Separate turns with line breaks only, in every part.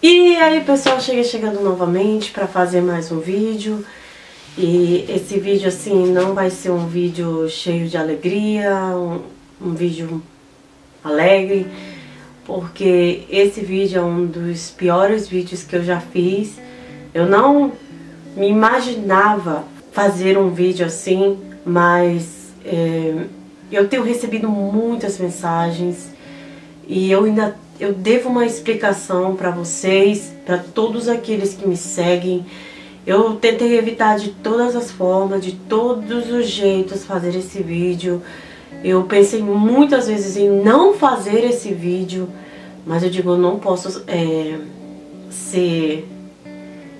E aí pessoal, cheguei chegando novamente para fazer mais um vídeo. E esse vídeo assim não vai ser um vídeo cheio de alegria, um, um vídeo alegre Porque esse vídeo é um dos piores vídeos que eu já fiz. Eu não me imaginava fazer um vídeo assim, mas é, eu tenho recebido muitas mensagens e eu ainda eu devo uma explicação para vocês, para todos aqueles que me seguem. Eu tentei evitar de todas as formas, de todos os jeitos fazer esse vídeo. Eu pensei muitas vezes em não fazer esse vídeo, mas eu digo, eu não posso é, ser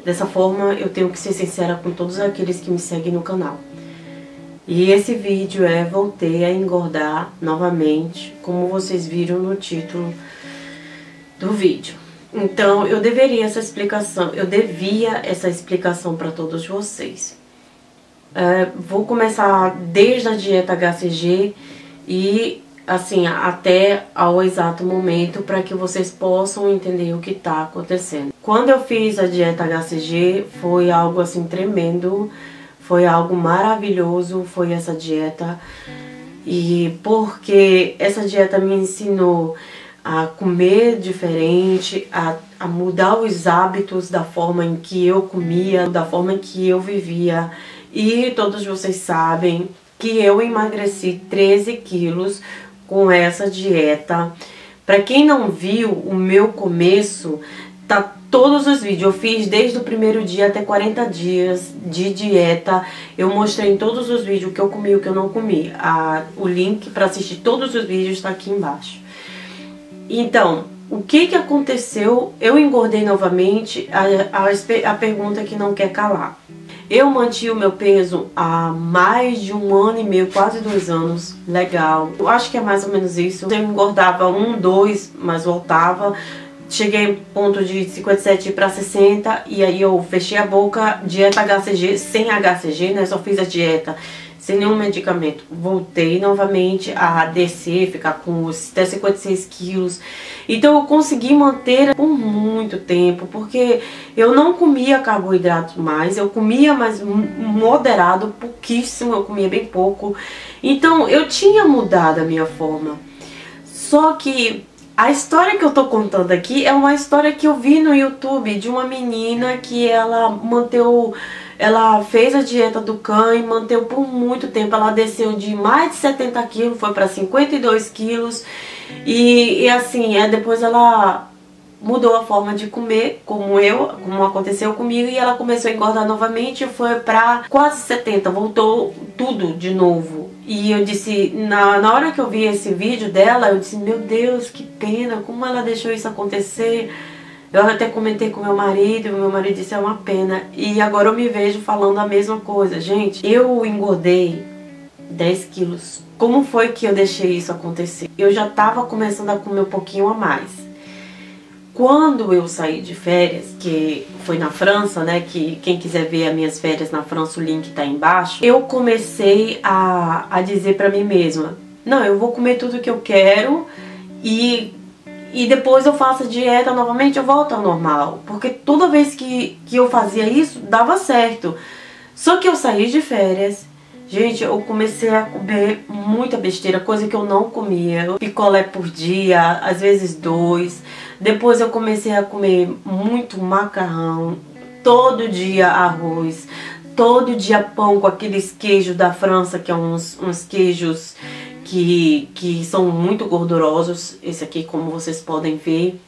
dessa forma, eu tenho que ser sincera com todos aqueles que me seguem no canal. E esse vídeo é Voltei a Engordar Novamente, como vocês viram no título do vídeo. Então, eu deveria essa explicação, eu devia essa explicação para todos vocês. É, vou começar desde a dieta HCG e assim até ao exato momento para que vocês possam entender o que está acontecendo. Quando eu fiz a dieta HCG foi algo assim tremendo, foi algo maravilhoso, foi essa dieta e porque essa dieta me ensinou a comer diferente, a, a mudar os hábitos da forma em que eu comia, da forma em que eu vivia. E todos vocês sabem que eu emagreci 13 quilos com essa dieta. Para quem não viu o meu começo, tá todos os vídeos. Eu fiz desde o primeiro dia até 40 dias de dieta. Eu mostrei em todos os vídeos o que eu comi e o que eu não comi. A, o link para assistir todos os vídeos está aqui embaixo. Então, o que que aconteceu? Eu engordei novamente, a, a, a pergunta que não quer calar. Eu mantive o meu peso há mais de um ano e meio, quase dois anos. Legal. Eu acho que é mais ou menos isso. Eu engordava um, dois, mas voltava. Cheguei ponto de 57 para 60 e aí eu fechei a boca, dieta HCG, sem HCG, né? Só fiz a dieta sem nenhum medicamento. Voltei novamente a descer, ficar com os até 56 quilos. Então eu consegui manter por muito tempo, porque eu não comia carboidrato mais, eu comia mais moderado, pouquíssimo, eu comia bem pouco. Então eu tinha mudado a minha forma. Só que a história que eu tô contando aqui é uma história que eu vi no YouTube de uma menina que ela manteve ela fez a dieta do cão e manteve por muito tempo. Ela desceu de mais de 70 quilos, foi para 52 quilos. E, e assim, é, depois ela mudou a forma de comer, como eu, como aconteceu comigo, e ela começou a engordar novamente foi para quase 70, voltou tudo de novo. E eu disse, na, na hora que eu vi esse vídeo dela, eu disse, meu Deus, que pena, como ela deixou isso acontecer. Eu até comentei com meu marido, meu marido disse é uma pena. E agora eu me vejo falando a mesma coisa. Gente, eu engordei 10 quilos. Como foi que eu deixei isso acontecer? Eu já estava começando a comer um pouquinho a mais. Quando eu saí de férias, que foi na França, né, que quem quiser ver as minhas férias na França, o link tá embaixo, eu comecei a, a dizer para mim mesma, não, eu vou comer tudo que eu quero e e depois eu faço dieta novamente, eu volto ao normal. Porque toda vez que, que eu fazia isso, dava certo. Só que eu saí de férias, gente, eu comecei a comer muita besteira, coisa que eu não comia. Picolé por dia, às vezes dois. Depois eu comecei a comer muito macarrão, todo dia arroz, todo dia pão com aqueles queijos da França, que é uns, uns queijos que, que são muito gordurosos. Esse aqui, como vocês podem ver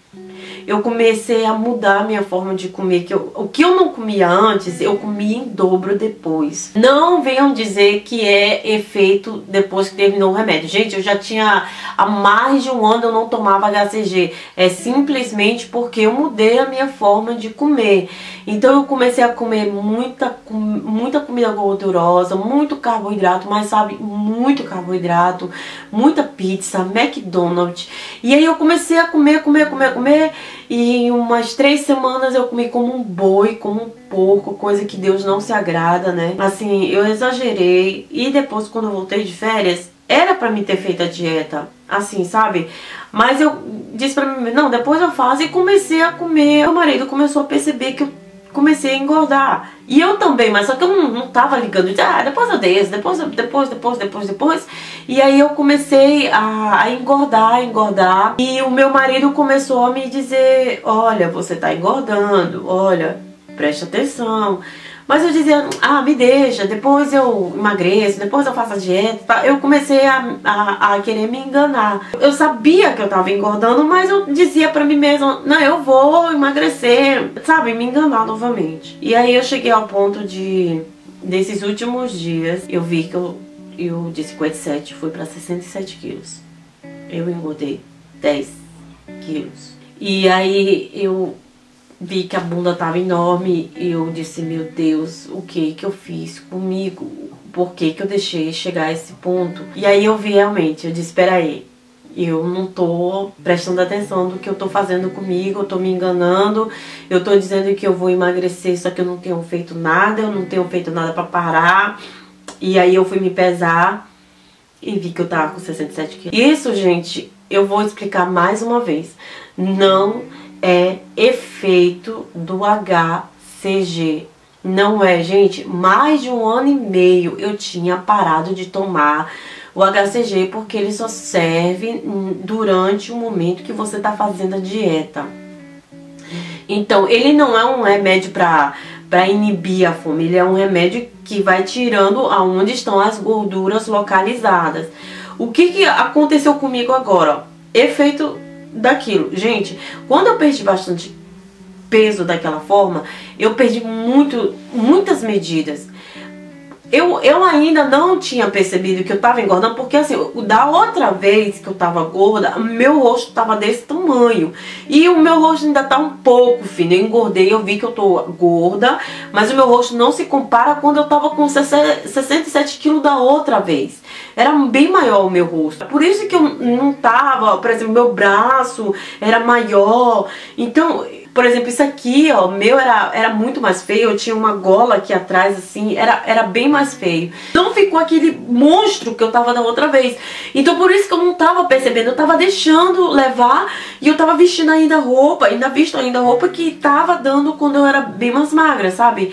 eu comecei a mudar a minha forma de comer. Que eu, o que eu não comia antes, eu comia em dobro depois. Não venham dizer que é efeito depois que terminou o remédio. Gente, eu já tinha há mais de um ano eu não tomava HCG. É simplesmente porque eu mudei a minha forma de comer. Então eu comecei a comer muita, muita comida gordurosa, muito carboidrato, mas sabe, muito carboidrato, muita pizza, McDonald's. E aí eu comecei a comer, comer, comer, comer. E em umas três semanas eu comi como um boi, como um porco, coisa que Deus não se agrada, né? Assim, eu exagerei. E depois, quando eu voltei de férias, Era pra mim ter feito a dieta, assim, sabe? Mas eu disse pra mim, não, depois eu faço e comecei a comer. Meu marido começou a perceber que eu comecei a engordar. E eu também, mas só que eu não, não tava ligando ah, depois eu desço, depois, depois, depois, depois, depois. E aí eu comecei a, a engordar, engordar. E o meu marido começou a me dizer, olha, você tá engordando, olha, preste atenção. Mas eu dizia, ah, me deixa, depois eu emagreço, depois eu faço a dieta. Tá? Eu comecei a, a, a, querer me enganar. Eu sabia que eu tava engordando, mas eu dizia pra mim mesma, não, eu vou emagrecer, sabe? Me enganar novamente. E aí eu cheguei ao ponto de, nesses últimos dias, eu vi que eu, eu de 57 fui pra 67 quilos. Eu engordei 10 quilos. E aí eu vi que a bunda tava enorme e eu disse, meu Deus, o que que eu fiz comigo? Por que que eu deixei chegar a esse ponto? E aí eu vi realmente, eu disse, peraí, eu não tô prestando atenção do que eu tô fazendo comigo, eu tô me enganando, eu tô dizendo que eu vou emagrecer, só que eu não tenho feito nada, eu não tenho feito nada para parar. E aí eu fui me pesar e vi que eu tava com 67 quilos. Isso, gente, eu vou explicar mais uma vez. Não é efeito do HCG. Não é, gente, mais de um ano e meio eu tinha parado de tomar o HCG porque ele só serve durante o momento que você está fazendo a dieta. Então, ele não é um remédio para para inibir a fome, ele é um remédio que vai tirando aonde estão as gorduras localizadas. O que, que aconteceu comigo agora? Efeito daquilo. Gente, quando eu perdi bastante peso daquela forma, eu perdi muito, muitas medidas. Eu, eu ainda não tinha percebido que eu tava engordando, porque assim, da outra vez que eu tava gorda, meu rosto tava desse tamanho. E o meu rosto ainda tá um pouco fino. Eu engordei, eu vi que eu tô gorda, mas o meu rosto não se compara quando eu tava com 67 quilos da outra vez. Era bem maior o meu rosto. Por isso que eu não tava, por exemplo, meu braço era maior. Então, por exemplo, isso aqui, ó, meu era, era muito mais feio, eu tinha uma gola aqui atrás, assim, era, era bem mais feio. Não ficou aquele monstro que eu tava da outra vez. Então por isso que eu não tava percebendo, eu tava deixando levar e eu tava vestindo ainda roupa, ainda visto ainda roupa que tava dando quando eu era bem mais magra, sabe?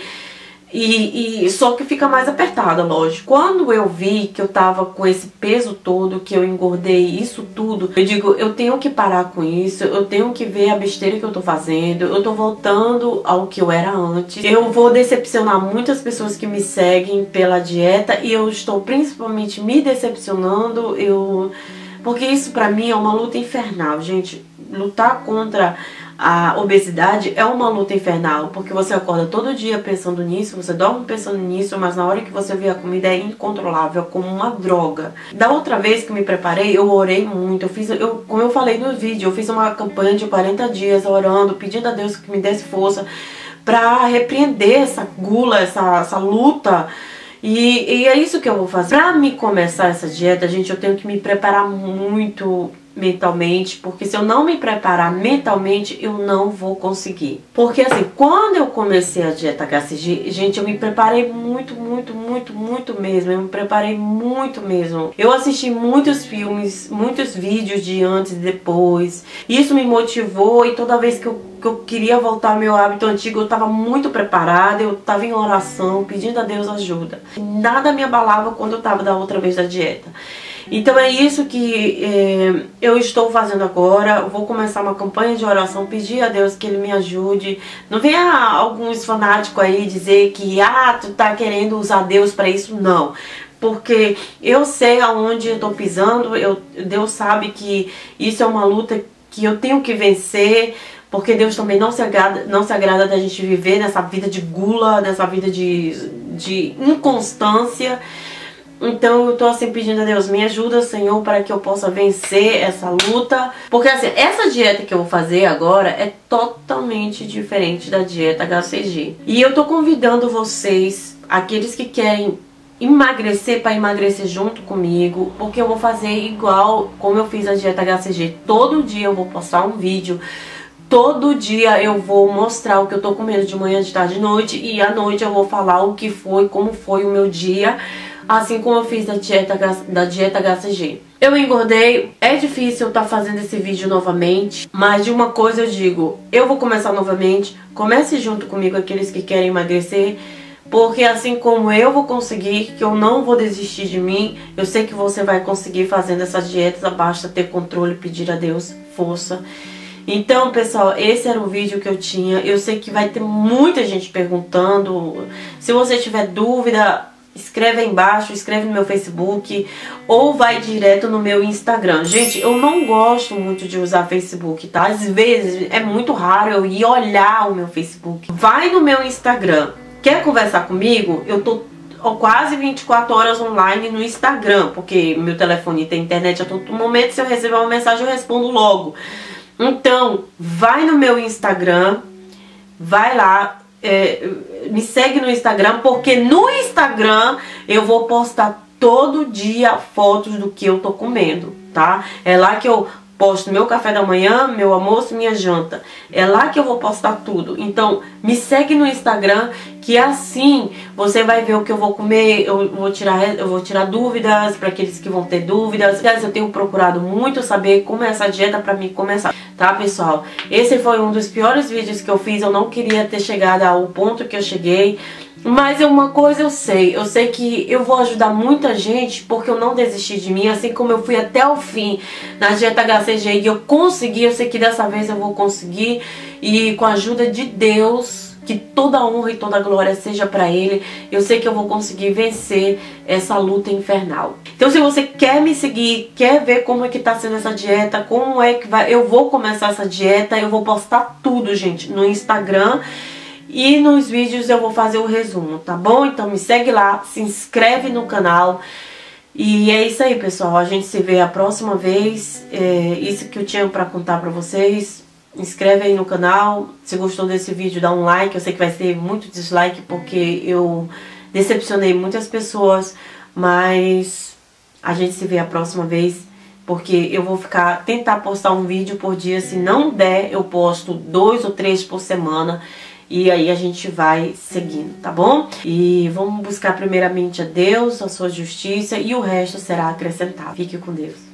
E, e, só que fica mais apertada, lógico. Quando eu vi que eu tava com esse peso todo, que eu engordei isso tudo, eu digo, eu tenho que parar com isso, eu tenho que ver a besteira que eu tô fazendo, eu tô voltando ao que eu era antes. Eu vou decepcionar muitas pessoas que me seguem pela dieta e eu estou principalmente me decepcionando, eu porque isso para mim é uma luta infernal, gente. Lutar contra a obesidade é uma luta infernal, porque você acorda todo dia pensando nisso, você dorme pensando nisso, mas na hora que você vê a comida é incontrolável, como uma droga. Da outra vez que me preparei, eu orei muito, eu fiz, eu, como eu falei no vídeo, eu fiz uma campanha de 40 dias orando, pedindo a Deus que me desse força para repreender essa gula, essa, essa luta e, e, é isso que eu vou fazer. Pra me começar essa dieta, gente, eu tenho que me preparar muito mentalmente, porque se eu não me preparar mentalmente, eu não vou conseguir. Porque assim, quando eu comecei a dieta HCG, gente, eu me preparei muito, muito, muito, muito mesmo. Eu me preparei muito mesmo. Eu assisti muitos filmes, muitos vídeos de antes e depois. Isso me motivou e toda vez que eu, que eu queria voltar ao meu hábito antigo, eu estava muito preparada, eu estava em oração, pedindo a Deus ajuda. Nada me abalava quando eu estava da outra vez da dieta. Então é isso que é, eu estou fazendo agora. Vou começar uma campanha de oração, pedir a Deus que Ele me ajude. Não venha alguns fanáticos aí dizer que ah, tu tá querendo usar Deus para isso. Não porque eu sei aonde eu tô pisando, eu, Deus sabe que isso é uma luta que eu tenho que vencer, porque Deus também não se agrada, não se agrada da gente viver nessa vida de gula, nessa vida de, de inconstância. Então eu tô assim pedindo a Deus, me ajuda, Senhor, para que eu possa vencer essa luta. Porque assim, essa dieta que eu vou fazer agora é totalmente diferente da dieta HCG. E eu tô convidando vocês, aqueles que querem emagrecer para emagrecer junto comigo, porque eu vou fazer igual como eu fiz a dieta HCG. Todo dia eu vou postar um vídeo. Todo dia eu vou mostrar o que eu tô comendo de manhã, de tarde, de noite e à noite eu vou falar o que foi, como foi o meu dia assim como eu fiz da dieta, da dieta HCG. Eu engordei, é difícil eu estar tá fazendo esse vídeo novamente, mas de uma coisa eu digo, eu vou começar novamente, comece junto comigo aqueles que querem emagrecer, porque assim como eu vou conseguir, que eu não vou desistir de mim, eu sei que você vai conseguir fazendo essas dietas, basta ter controle, pedir a Deus força. Então, pessoal, esse era o vídeo que eu tinha. Eu sei que vai ter muita gente perguntando. Se você tiver dúvida, escreve aí embaixo, escreve no meu Facebook ou vai direto no meu Instagram. Gente, eu não gosto muito de usar Facebook, tá? Às vezes é muito raro eu ir olhar o meu Facebook. Vai no meu Instagram. Quer conversar comigo? Eu tô quase 24 horas online no Instagram, porque meu telefone tem internet a todo momento. Se eu receber uma mensagem, eu respondo logo. Então, vai no meu Instagram, vai lá, é, me segue no Instagram, porque no Instagram eu vou postar todo dia fotos do que eu tô comendo, tá? É lá que eu posto meu café da manhã, meu almoço, minha janta. É lá que eu vou postar tudo. Então, me segue no Instagram que assim você vai ver o que eu vou comer, eu vou tirar eu vou tirar dúvidas para aqueles que vão ter dúvidas. Eu tenho procurado muito saber como é essa dieta para mim começar, tá, pessoal? Esse foi um dos piores vídeos que eu fiz. Eu não queria ter chegado ao ponto que eu cheguei. Mas uma coisa eu sei, eu sei que eu vou ajudar muita gente porque eu não desisti de mim, assim como eu fui até o fim na dieta HCG e eu consegui, eu sei que dessa vez eu vou conseguir e com a ajuda de Deus, que toda honra e toda glória seja para Ele, eu sei que eu vou conseguir vencer essa luta infernal. Então se você quer me seguir, quer ver como é que tá sendo essa dieta, como é que vai, eu vou começar essa dieta, eu vou postar tudo, gente, no Instagram e nos vídeos eu vou fazer o resumo, tá bom? Então me segue lá, se inscreve no canal. E é isso aí, pessoal. A gente se vê a próxima vez. É isso que eu tinha pra contar pra vocês. Inscreve aí no canal. Se gostou desse vídeo, dá um like. Eu sei que vai ter muito dislike porque eu decepcionei muitas pessoas. Mas a gente se vê a próxima vez porque eu vou ficar tentar postar um vídeo por dia, se não der, eu posto dois ou três por semana. E aí a gente vai seguindo, tá bom? E vamos buscar primeiramente a Deus, a sua justiça e o resto será acrescentado. Fique com Deus.